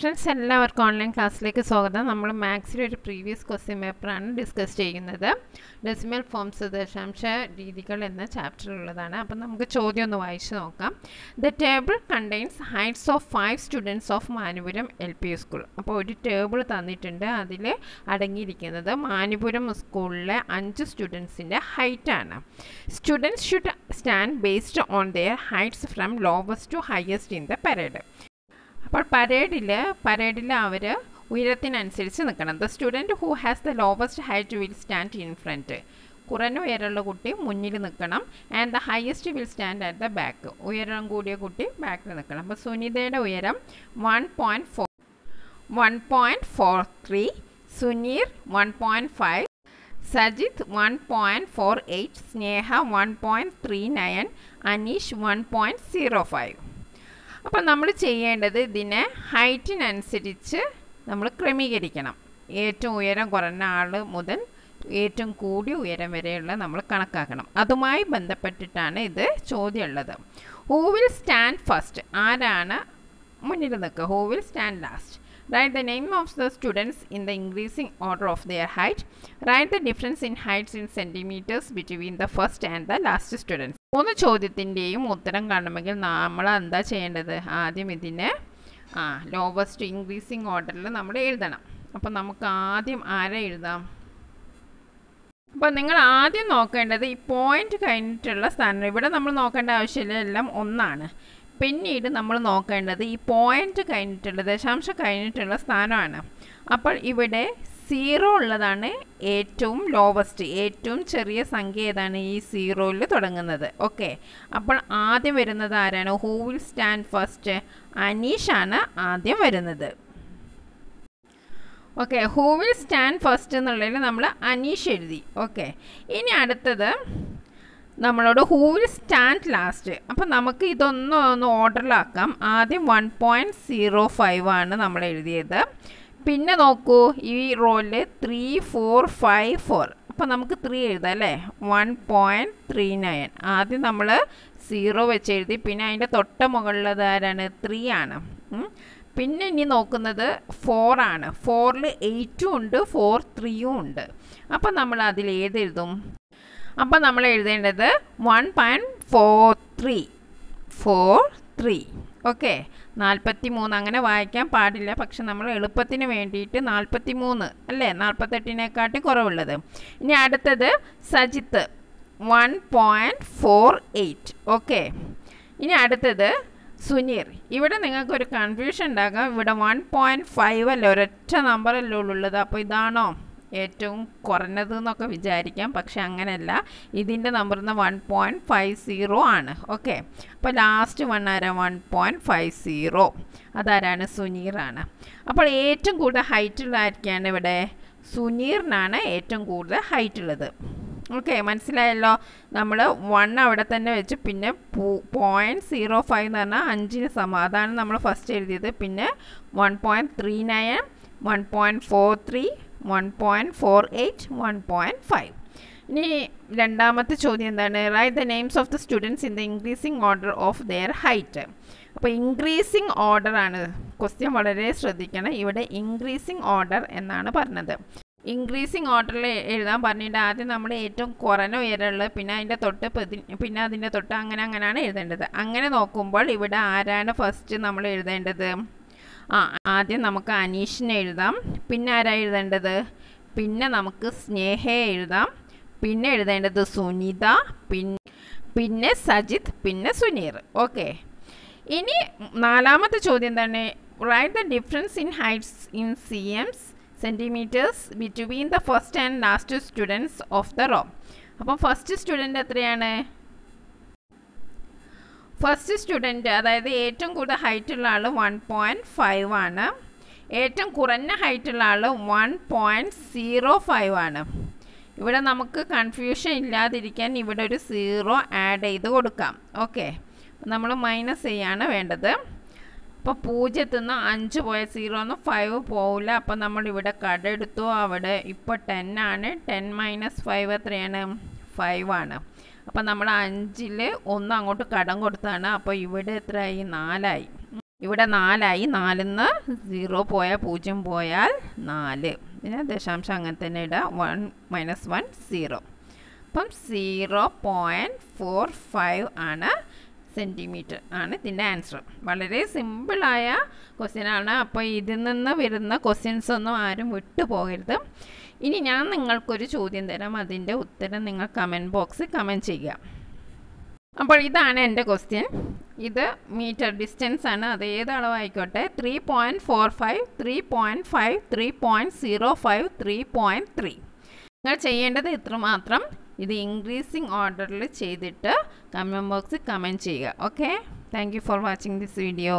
Friends എല്ലാവർക്കും online ക്ലാസ്സിലേക്ക് സ്വാഗതം. നമ്മൾ മാത്സിലെ ഒരു പ്രീവിയസ് ക്വസ്റ്റ്യൻ പേപ്പറാണ് ഡിസ്കസ് ചെയ്യുന്നത്. ഡെസിമൽ ഫോംസ് ദശാംശ രീതികൾ എന്ന ചാപ്റ്ററിലുള്ളതാണ് അപ്പം നമുക്ക് ചോദ്യം ഒന്ന് വായിച്ചു നോക്കാം. The table contains heights of five students of Manupuram L P school അപ്പോൾ ഒരു ടേബിൾ തന്നിട്ടുണ്ട്. അതിൽ അടങ്ങിയിരിക്കുന്നത് മാനുപുരം സ്കൂളിലെ അഞ്ച് സ്റ്റുഡൻസിന്റെ ഹൈറ്റാണ് students should stand based on their heights from lowest to highest in the parade അപ്പോൾ പരേഡിൽ പരേഡിൽ അവർ ഉയരത്തിനനുസരിച്ച് നിൽക്കണം. The student who has the lowest height will stand in front കുറഞ്ഞ ഉയരമുള്ള കുട്ടി മുന്നിൽ നിൽക്കണം. And the highest will stand at the back ഉയരം കൂടിയ കുട്ടി ബാക്കിൽ നിൽക്കണം. അപ്പോൾ സുനിതയുടെ ഉയരം one point four one point four three Suneer one point five Sajith one point four eight Sneha one point three nine Aneesh one point zero five അപ്പോൾ നമ്മൾ ചെയ്യേണ്ടത് ഇതിനെ ഹൈറ്റിനനുസരിച്ച് നമ്മൾ ക്രമീകരിക്കണം. ഏറ്റവും ഉയരം കുറഞ്ഞ ആൾ മുതൽ ഏറ്റവും കൂടിയ ഉയരം വരെയുള്ള നമ്മൾ കണക്കാക്കണം. അതുമായി ബന്ധപ്പെട്ടിട്ടാണ് ഇത് ചോദ്യമുള്ളത്. ഹൂ വിൽ സ്റ്റാൻഡ് ഫസ്റ്റ് ആരാണ് മുന്നിൽ നിൽക്കുക? Who will stand last write the name of the students in the increasing order of their height. Write the difference in heights in centimeters between the first and the last students. മൂന്ന് ചോദ്യത്തിന്റെയും ഉത്തരം കാണണമെങ്കിൽ നമ്മൾ എന്താ ചെയ്യേണ്ടത്? ആദ്യം ഇതിനെ ആ lowest increasing ഓർഡറിൽ നമ്മൾ എഴുതണം. അപ്പം നമുക്ക് ആദ്യം ആരെ എഴുതാം? അപ്പോൾ നിങ്ങൾ ആദ്യം നോക്കേണ്ടത് ഈ പോയിന്റ് കഴിഞ്ഞിട്ടുള്ള സ്ഥാനം ഇവിടെ നമ്മൾ നോക്കേണ്ട ആവശ്യമില്ല എല്ലാം ഒന്നാണ്. പിന്നീട് നമ്മൾ നോക്കേണ്ടത് ഈ പോയിന്റ് കഴിഞ്ഞിട്ടുള്ള ദശാംശം കഴിഞ്ഞിട്ടുള്ള സ്ഥാനമാണ്. അപ്പോൾ ഇവിടെ സീറോ ഉള്ളതാണ് ഏറ്റവും ലോവസ്റ്റ് ഏറ്റവും ചെറിയ സംഖ്യ ഏതാണ് ഈ സീറോയിൽ തുടങ്ങുന്നത്. ഓക്കെ അപ്പോൾ ആദ്യം വരുന്നത് ആരാണ്? ഹൂ വിൽ സ്റ്റാൻഡ് ഫസ്റ്റ് അനീഷാണ് ആദ്യം വരുന്നത്. Okay who will stand first എന്നുള്ളതിൽ നമ്മൾ അനീഷ് എഴുതി. ഓക്കെ ഇനി അടുത്തത് നമ്മളോട് ഹൂ വിൽ സ്റ്റാൻഡ് ലാസ്റ്റ് അപ്പം നമുക്ക് ഇതൊന്ന് ഒന്ന് ഓർഡറിലാക്കാം ആദ്യം വൺ പോയിന്റ് സീറോ ഫൈവ് ആണ് നമ്മൾ എഴുതിയത്. പിന്നെ നോക്കൂ ഈ റോയിൽ ത്രീ ഫോർ ഫൈവ് ഫോർ അപ്പോൾ നമുക്ക് ത്രീ എഴുതാം അല്ലേ? വൺ പോയിന്റ് ത്രീ നയൻ ആദ്യം നമ്മൾ സീറോ വെച്ച് എഴുതി. പിന്നെ അതിന്റെ തൊട്ട മുകളിലത് ആരാണ്? ത്രീ ആണ്. പിന്നെ ഇനി നോക്കുന്നത് ഫോർ ആണ്. ഫോറിൽ എയ്റ്റും ഉണ്ട് ഫോർ ത്രീയും ഉണ്ട്. അപ്പം നമ്മൾ അതിൽ ഏത് എഴുതും അപ്പം നമ്മൾ എഴുതേണ്ടത് one point four three four three okay നാൽപ്പത്തി മൂന്ന് അങ്ങനെ വായിക്കാൻ പാടില്ല. പക്ഷെ നമ്മൾ എളുപ്പത്തിന് വേണ്ടിയിട്ട് നാൽപ്പത്തി മൂന്ന് അല്ലേ? നാൽപ്പത്തെട്ടിനെക്കാട്ടി കുറവുള്ളത്. ഇനി അടുത്തത് Sajith. One point four eight okay ഇനി അടുത്തത് സുനീർ. ഇവിടെ നിങ്ങൾക്കൊരു കൺഫ്യൂഷൻ ഉണ്ടാകാം. ഇവിടെ വൺ പോയിന്റ് ഫൈവ് അല്ലേ? ഒരൊറ്റ നമ്പറല്ലേ ഉള്ളത്. അപ്പോൾ ഇതാണോ? ഏറ്റവും കുറഞ്ഞത് എന്നൊക്കെ വിചാരിക്കാം. പക്ഷെ അങ്ങനെയല്ല. ഇതിന്റെ നമ്പർ എന്ന് വൺ പോയിന്റ് ഫൈവ് സീറോ ആണ്. ഓക്കെ അപ്പോൾ ലാസ്റ്റ് വൺ ആരാ? വൺ പോയിന്റ് ഫൈവ് സീറോ അതാരാണ്? സുനീറാണ്. അപ്പോൾ ഏറ്റവും കൂടുതൽ ഹൈറ്റുള്ള ആയിരിക്കാണ് ഇവിടെ? സുനീറിനാണ് ഏറ്റവും കൂടുതൽ ഹൈറ്റ് ഉള്ളത്. ഓക്കെ മനസ്സിലായല്ലോ? നമ്മൾ വൺ അവിടെ തന്നെ വെച്ച് പിന്നെ പോയിന്റ് സീറോ ഫൈവ് എന്ന് പറഞ്ഞാൽ അഞ്ചിന് സമം. അതാണ് നമ്മൾ ഫസ്റ്റ് എഴുതിയത്. പിന്നെ one point three nine one point four three one point four eight one point five ഇനി രണ്ടാമത്തെ ചോദ്യം എന്താണ്? Write the names of the students in the increasing order of their height അപ്പോൾ ഇൻക്രീസിങ് ഓർഡർ ആണ്. Question വളരെ ശ്രദ്ധിക്കണം. ഇവിടെ increasing order എന്നാണ് പറഞ്ഞത്. ഇൻക്രീസിങ് ഓർഡറിൽ എഴുതാൻ പറഞ്ഞിട്ട് ആദ്യം നമ്മൾ ഏറ്റവും കുറഞ്ഞ ഉയരമുള്ളത് പിന്നെ അതിന്റെ തൊട്ട് പിന്നെ അതിന്റെ തൊട്ട് അങ്ങനെ അങ്ങനെയാണ് എഴുതേണ്ടത്. അങ്ങനെ നോക്കുമ്പോൾ ഇവിടെ ആരാണ് ഫസ്റ്റ് നമ്മൾ എഴുതേണ്ടത്? ആ ആദ്യം നമുക്ക് അനീഷിനെ എഴുതാം. പിന്നെ ആരാ എഴുതേണ്ടത്? പിന്നെ നമുക്ക് സ്നേഹയെ എഴുതാം. പിന്നെ എഴുതേണ്ടത് സുനിത പിന്നെ പിന്നെ സജിത് പിന്നെ സുനീർ. ഓക്കെ. ഇനി നാലാമത്തെ ചോദ്യം തന്നെ. Write the difference in heights in C Ms centimetres between the first and last students of the row അപ്പം ഫസ്റ്റ് സ്റ്റുഡന്റ് എത്രയാണ്? ഫസ്റ്റ് സ്റ്റുഡന്റ് അതായത് ഏറ്റവും കൂടുതൽ ഹൈറ്റുള്ള ആൾ വൺ പോയിന്റ് ഫൈവ് ആണ്. ഏറ്റവും കുറഞ്ഞ ഹൈറ്റുള്ള ആൾ വൺ പോയിന്റ് സീറോ ഫൈവ് ആണ്. ഇവിടെ നമുക്ക് കൺഫ്യൂഷൻ ഇല്ലാതിരിക്കാൻ ഇവിടെ ഒരു സീറോ ആഡ് ചെയ്ത് കൊടുക്കാം. ഓക്കെ നമ്മൾ മൈനസ് ചെയ്യാണ് വേണ്ടത്. അപ്പോൾ പൂജ്യത്തിൽ നിന്ന് അഞ്ച് പോയ സീറോ നിന്ന് ഫൈവ് പോവില്ല അപ്പോൾ നമ്മൾ ഇവിടെ കടെടുത്തു അവിടെ ഇപ്പോൾ ടെൻ ആണ്. ടെൻ മൈനസ് ഫൈവ് എത്രയാണ്? ഫൈവ് ആണ്. അപ്പോൾ നമ്മൾ അഞ്ചിൽ ഒന്ന് അങ്ങോട്ട് കടം കൊടുത്താണ്. അപ്പോൾ ഇവിടെ എത്രയായി? നാലായി. ഇവിടെ നാലായി. നാലിൽ നിന്ന് സീറോ പോയാൽ പൂജ്യം പോയാൽ നാല്. പിന്നെ ദശാംശം അങ്ങനെ തന്നെ ഇടുക വൺ മൈനസ് വൺ സീറോ അപ്പം സീറോ പോയിന്റ് ഫോർ ഫൈവ് ആണ് സെന്റിമീറ്റർ ആണ് ഇതിന്റെ ആൻസർ. വളരെ സിമ്പിളായ ക്വസ്റ്റ്യനാണ് അപ്പോൾ ഇതിൽ നിന്ന് വരുന്ന ക്വസ്റ്റ്യൻസ് ഒന്നും ആരും വിട്ടു പോകരുത്. ഇനി ഞാൻ നിങ്ങൾക്കൊരു ചോദ്യം തരാം. അതിന്റെ ഉത്തരം നിങ്ങൾ കമന്റ് ബോക്സിൽ കമന്റ് ചെയ്യുക. അപ്പോൾ ഇതാണ് എന്റെ ക്വസ്റ്റ്യൻ ഇത് മീറ്റർ ഡിസ്റ്റൻസ് ആണ്. അത് ഏത് അളവായിക്കോട്ടെ? Three point four five three point five three point zero five three point three നിങ്ങൾ ചെയ്യേണ്ടത് ഇത്രമാത്രം. ഇത് ഇൻക്രീസിങ് ഓർഡറിൽ ചെയ്തിട്ട് കമന്റ് ബോക്സിൽ കമന്റ് ചെയ്യുക. Okay thank for watching this video